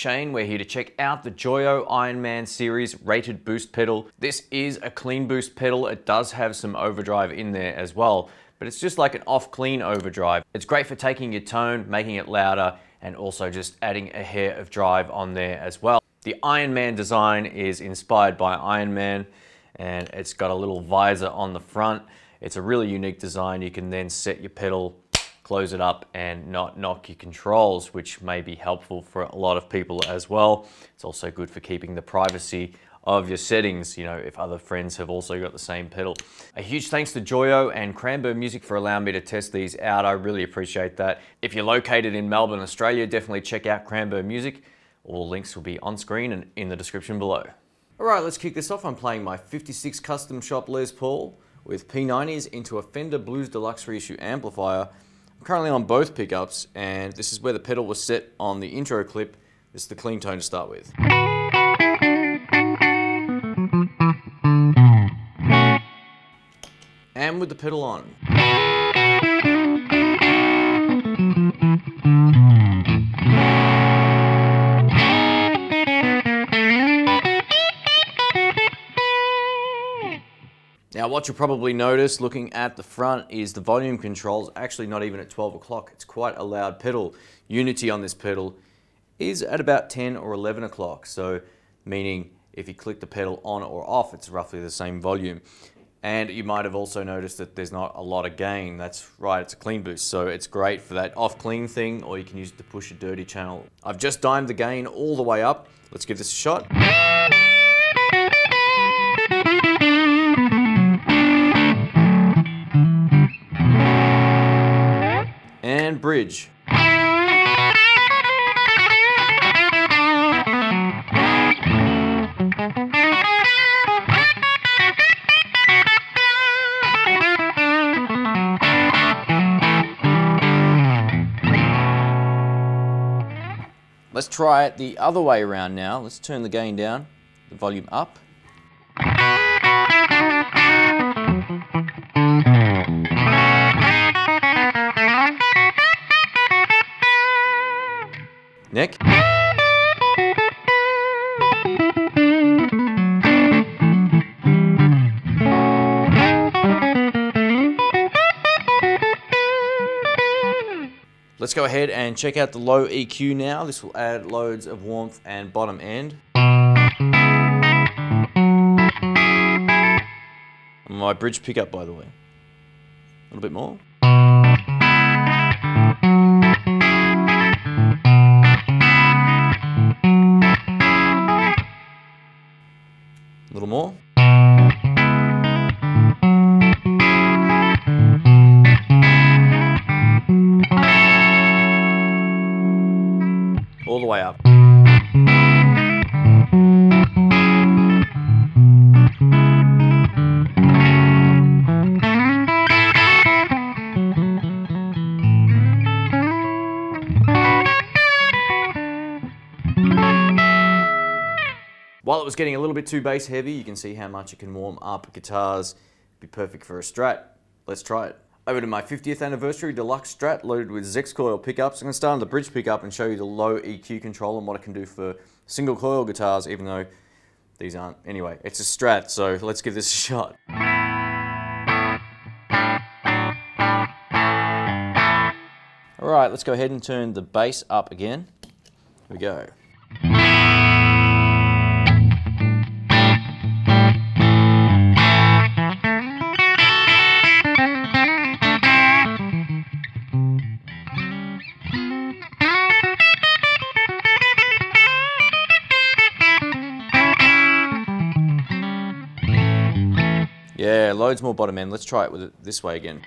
Shane. We're here to check out the Joyo Ironman Series rated boost pedal. This is a clean boost pedal. It does have some overdrive in there as well, but it's just like an off clean overdrive. It's great for taking your tone, making it louder, and also just adding a hair of drive on there as well. The Ironman design is inspired by Ironman and it's got a little visor on the front. It's a really unique design. You can then set your pedal close it up and not knock your controls, which may be helpful for a lot of people as well. It's also good for keeping the privacy of your settings, you know, if other friends have also got the same pedal. A huge thanks to Joyo and Cranbourne Music for allowing me to test these out. I really appreciate that. If you're located in Melbourne, Australia, definitely check out Cranbourne Music. All links will be on screen and in the description below. All right, let's kick this off. I'm playing my 56 Custom Shop Les Paul with P90s into a Fender Blues Deluxe Reissue amplifier I'm currently on both pickups and this is where the pedal was set on the intro clip. This is the clean tone to start with. And with the pedal on. Now what you'll probably notice looking at the front is the volume controls actually not even at 12 o'clock. It's quite a loud pedal. Unity on this pedal is at about 10 or 11 o'clock. So meaning if you click the pedal on or off, it's roughly the same volume. And you might have also noticed that there's not a lot of gain. That's right, it's a clean boost. So it's great for that off clean thing, or you can use it to push a dirty channel. I've just dimed the gain all the way up. Let's give this a shot. Bridge. Let's try it the other way around now. Let's turn the gain down, the volume up. Let's go ahead and check out the low EQ now. This will add loads of warmth and bottom end. My bridge pickup, by the way. A little bit more. Getting a little bit too bass heavy, you can see how much it can warm up guitars. Be perfect for a Strat. Let's try it. Over to my 50th anniversary deluxe Strat loaded with Zex coil pickups. I'm going to start on the bridge pickup and show you the low EQ control and what it can do for single coil guitars, even though these aren't. Anyway, it's a Strat, so let's give this a shot. Alright, let's go ahead and turn the bass up again. Here we go. Yeah, loads more bottom end. Let's try it with it this way again.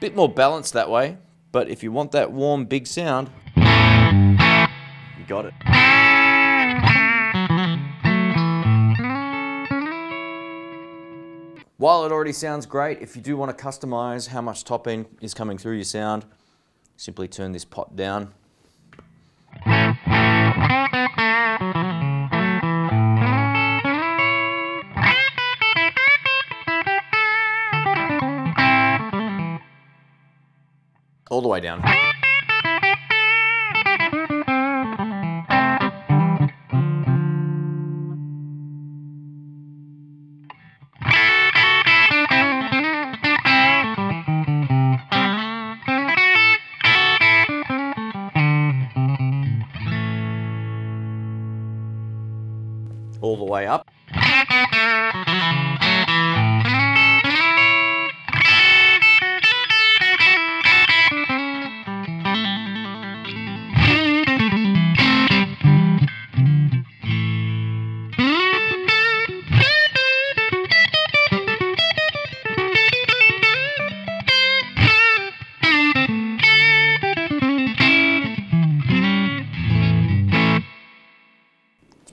Bit more balanced that way, but if you want that warm, big sound, you got it. While it already sounds great, if you do want to customize how much top end is coming through your sound, simply turn this pot down all the way down.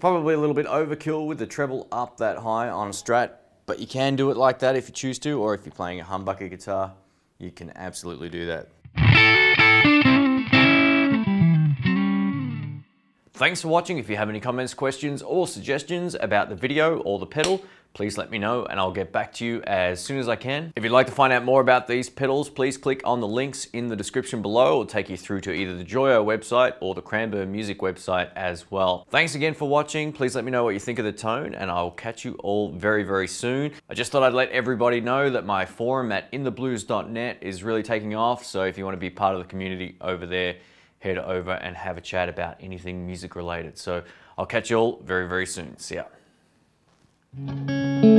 Probably a little bit overkill with the treble up that high on a Strat, but you can do it like that if you choose to, or if you're playing a humbucker guitar, you can absolutely do that. Thanks for watching. If you have any comments, questions, or suggestions about the video or the pedal, please let me know and I'll get back to you as soon as I can. If you'd like to find out more about these pedals, please click on the links in the description below. It'll take you through to either the Joyo website or the Cranbourne Music website as well. Thanks again for watching. Please let me know what you think of the tone and I'll catch you all very, very soon. I just thought I'd let everybody know that my forum at intheblues.net is really taking off. So if you want to be part of the community over there, head over and have a chat about anything music related. So I'll catch you all very, very soon. See ya. Música